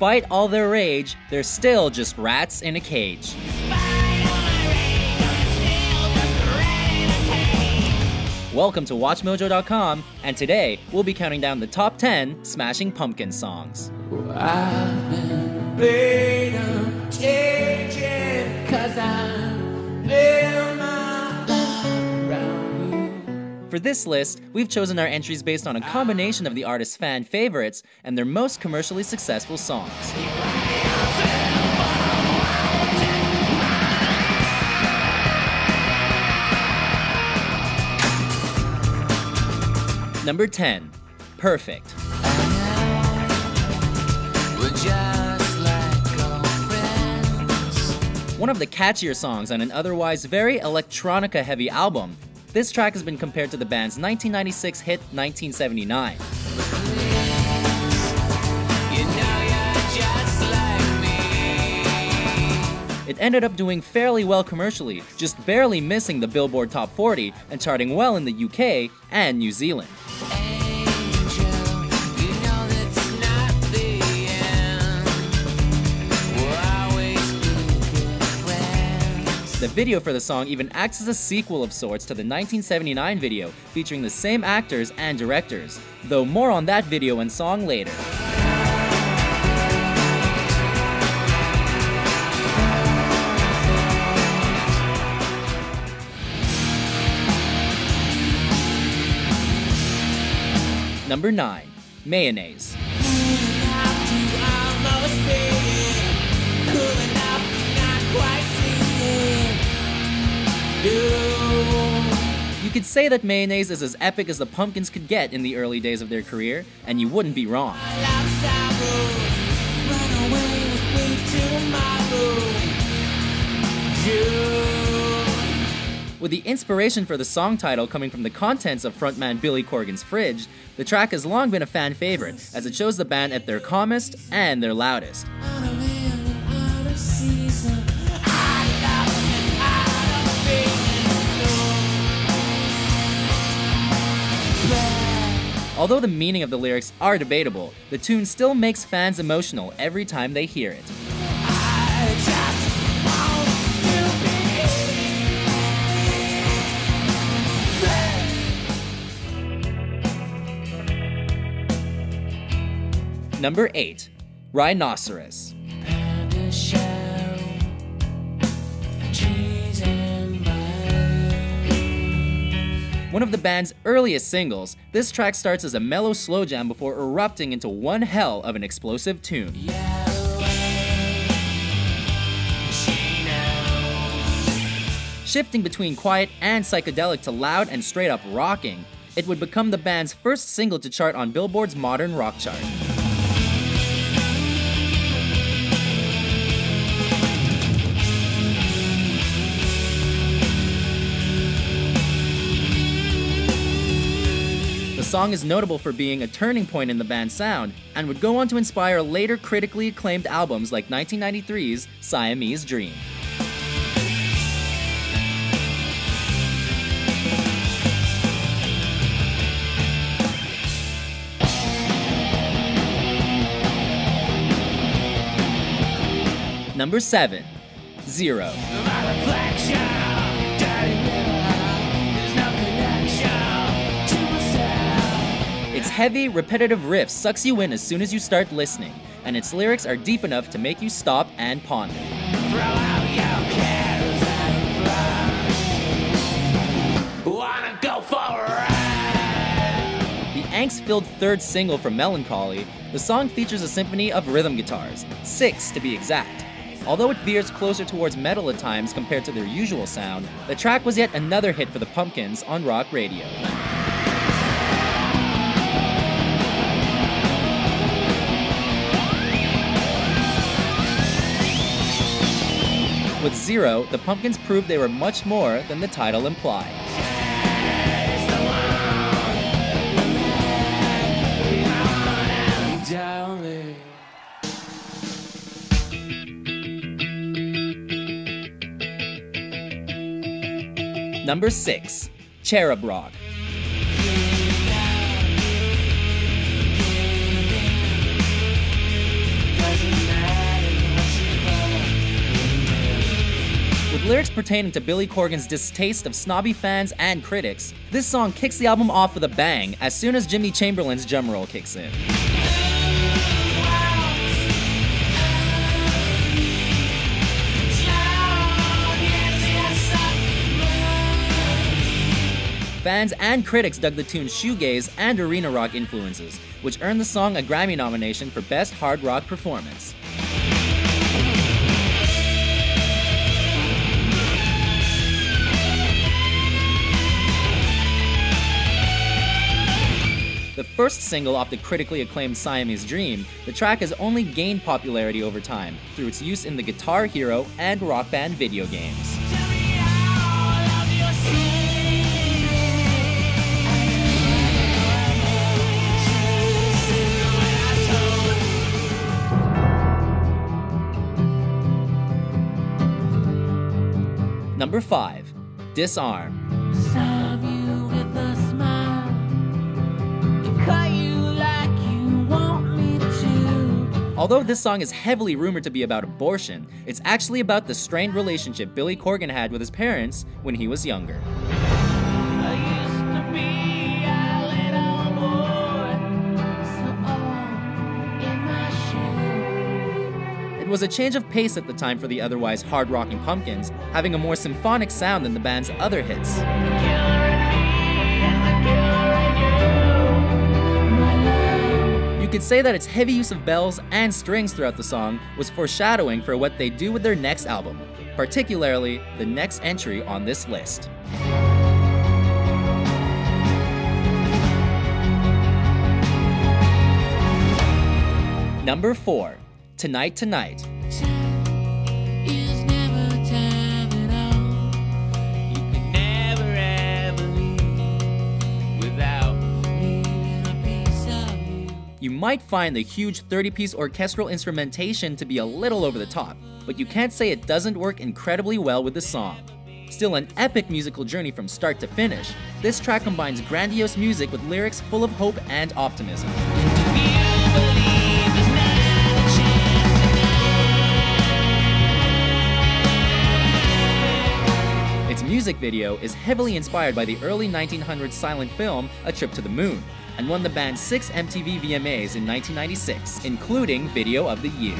despite all their rage, they're still just rats in a cage. Welcome to WatchMojo.com, and today we'll be counting down the top 10 Smashing Pumpkins songs. For this list, we've chosen our entries based on a combination of the artist's fan favorites and their most commercially successful songs. Number 10, Perfect. One of the catchier songs on an otherwise very electronica heavy album, this track has been compared to the band's 1996 hit 1979. It ended up doing fairly well commercially, just barely missing the Billboard Top 40 and charting well in the UK and New Zealand. The video for the song even acts as a sequel of sorts to the 1979 video, featuring the same actors and directors, though more on that video and song later. Number 9. Mayonaise. You could say that Mayonaise is as epic as the Pumpkins could get in the early days of their career, and you wouldn't be wrong. With the inspiration for the song title coming from the contents of frontman Billy Corgan's fridge, the track has long been a fan favorite, as it shows the band at their calmest and their loudest. Although the meaning of the lyrics are debatable, the tune still makes fans emotional every time they hear it. Number 8. Rhinoceros. One of the band's earliest singles, this track starts as a mellow slow jam before erupting into one hell of an explosive tune. Shifting between quiet and psychedelic to loud and straight up rocking, it would become the band's first single to chart on Billboard's modern rock chart. The song is notable for being a turning point in the band's sound and would go on to inspire later critically acclaimed albums like 1993's Siamese Dream. Number 7. Zero. Its heavy, repetitive riff sucks you in as soon as you start listening, and its lyrics are deep enough to make you stop and ponder. The angst-filled third single from Mellon Collie, the song features a symphony of rhythm guitars, six to be exact. Although it veers closer towards metal at times compared to their usual sound, the track was yet another hit for the Pumpkins on rock radio. With Zero, the Pumpkins proved they were much more than the title implied. Number 6. Cherub Rock. Lyrics pertaining to Billy Corgan's distaste of snobby fans and critics, this song kicks the album off with a bang as soon as Jimmy Chamberlin's drum roll kicks in. Fans and critics dug the tune's shoegaze and arena rock influences, which earned the song a Grammy nomination for Best Hard Rock Performance. The first single off the critically acclaimed Siamese Dream, the track has only gained popularity over time through its use in the Guitar Hero and Rock Band video games. Number 5. Disarm. Although this song is heavily rumored to be about abortion, it's actually about the strained relationship Billy Corgan had with his parents when he was younger. It was a change of pace at the time for the otherwise hard-rocking Pumpkins, having a more symphonic sound than the band's other hits. Could say that its heavy use of bells and strings throughout the song was foreshadowing for what they do with their next album, particularly the next entry on this list. Number 4. Tonight Tonight. You might find the huge 30 piece orchestral instrumentation to be a little over the top, but you can't say it doesn't work incredibly well with the song. Still an epic musical journey from start to finish, this track combines grandiose music with lyrics full of hope and optimism. Its music video is heavily inspired by the early 1900s silent film A Trip to the Moon, and won the band six MTV VMAs in 1996, including Video of the Year.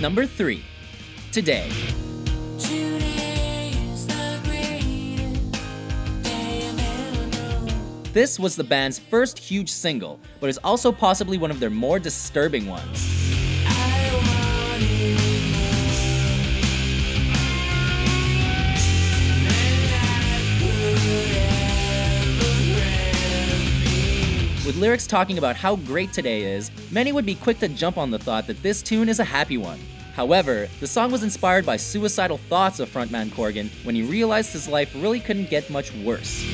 Number 3. Today. This was the band's first huge single, but is also possibly one of their more disturbing ones. With lyrics talking about how great today is, many would be quick to jump on the thought that this tune is a happy one. However, the song was inspired by suicidal thoughts of frontman Corgan when he realized his life really couldn't get much worse.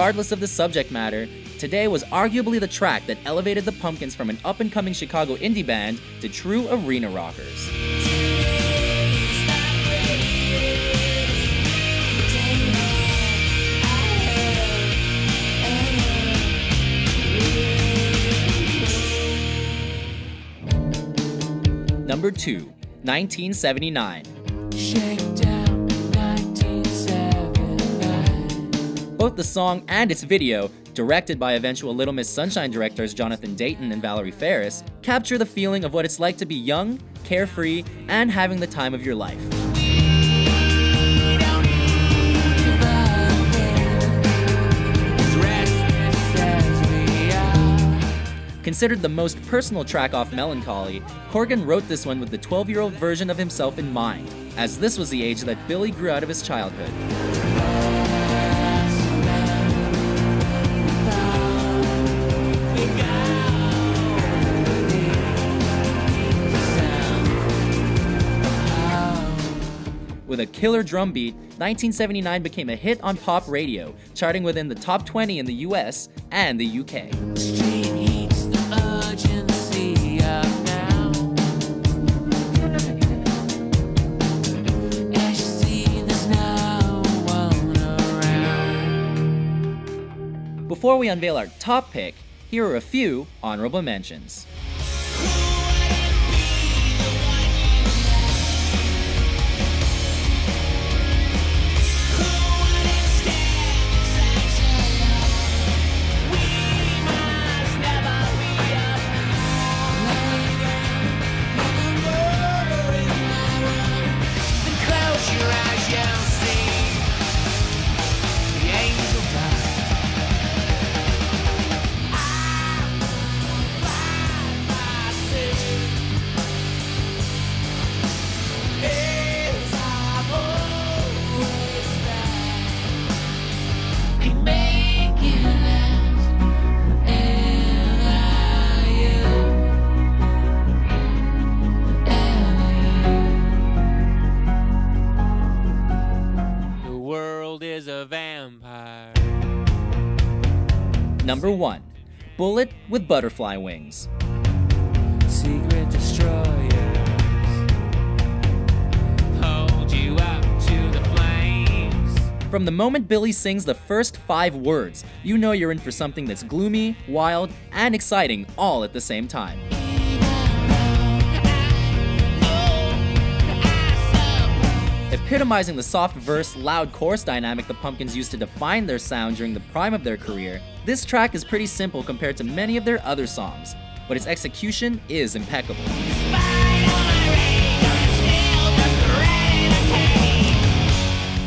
Regardless of the subject matter, Today was arguably the track that elevated the Pumpkins from an up and coming Chicago indie band to true arena rockers. Number 2, 1979. Both the song and its video, directed by eventual Little Miss Sunshine directors Jonathan Dayton and Valerie Faris, capture the feeling of what it's like to be young, carefree, and having the time of your life. Considered the most personal track off Mellon-Collie, Corgan wrote this one with the 12 year old version of himself in mind, as this was the age that Billy grew out of his childhood. With a killer drum beat, 1979 became a hit on pop radio, charting within the top 20 in the US and the UK. Before we unveil our top pick, here are a few honorable mentions. Number 1 Bullet with Butterfly Wings. Secret destroyers hold you up to the flames. From the moment Billy sings the first five words, you know you're in for something that's gloomy, wild, and exciting all at the same time. Epitomizing the soft verse, loud chorus dynamic the Pumpkins used to define their sound during the prime of their career, this track is pretty simple compared to many of their other songs, but its execution is impeccable.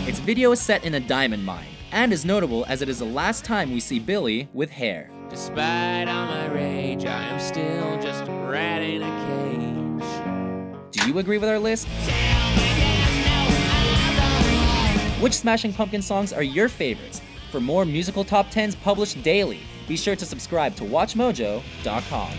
Its video is set in a diamond mine, and is notable as it is the last time we see Billy with hair. Despite all my rage, I am still just a rat in a cage. Do you agree with our list? Which Smashing Pumpkin songs are your favorites? For more musical top 10s published daily, be sure to subscribe to WatchMojo.com.